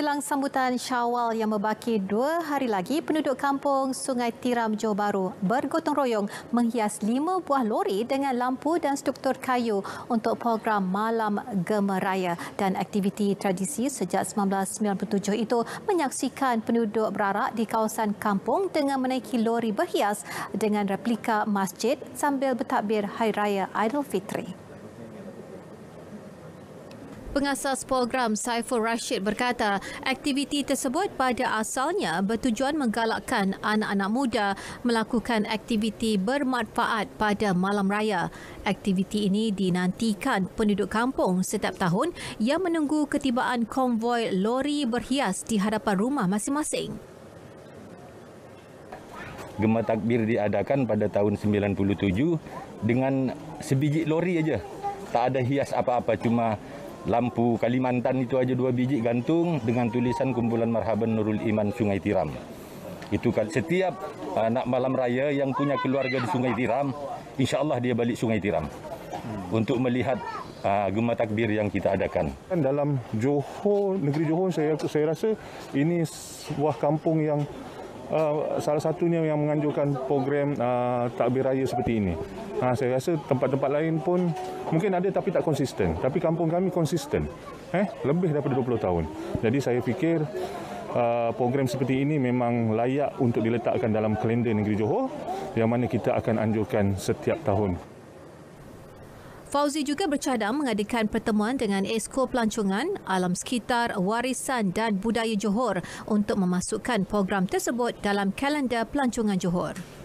Menjelang sambutan Syawal yang membaki dua hari lagi, penduduk kampung Sungai Tiram, Johor Bahru bergotong royong menghias lima buah lori dengan lampu dan struktur kayu untuk program Malam Gemeraya dan aktiviti tradisi sejak 1997 itu menyaksikan penduduk berarak di kawasan kampung dengan menaiki lori berhias dengan replika masjid sambil bertakbir Hari Raya Aidilfitri. Pengasas program Saiful Rashid berkata, aktiviti tersebut pada asalnya bertujuan menggalakkan anak-anak muda melakukan aktiviti bermanfaat pada malam raya. Aktiviti ini dinantikan penduduk kampung setiap tahun yang menunggu ketibaan konvoi lori berhias di hadapan rumah masing-masing. Gemar takbir diadakan pada tahun 97 dengan sebiji lori aja. Tak ada hias apa-apa cuma lampu Kalimantan itu aja dua biji gantung dengan tulisan kumpulan marhaban Nurul Iman Sungai Tiram. Itu kan setiap anak malam raya yang punya keluarga di Sungai Tiram, insya Allah dia balik Sungai Tiram untuk melihat uh, gemar takbir yang kita adakan. Dalam Johor, negeri Johor, saya saya rasa ini sebuah kampung yang uh, salah satunya yang menganjurkan program uh, takbir raya seperti ini. Ha, saya rasa tempat-tempat lain pun mungkin ada tapi tak konsisten. Tapi kampung kami konsisten. Eh, lebih daripada 20 tahun. Jadi saya fikir uh, program seperti ini memang layak untuk diletakkan dalam kalender negeri Johor yang mana kita akan anjurkan setiap tahun. Fauzi juga bercadang mengadakan pertemuan dengan Esko Pelancongan, Alam Sekitar, Warisan dan Budaya Johor untuk memasukkan program tersebut dalam kalender pelancongan Johor.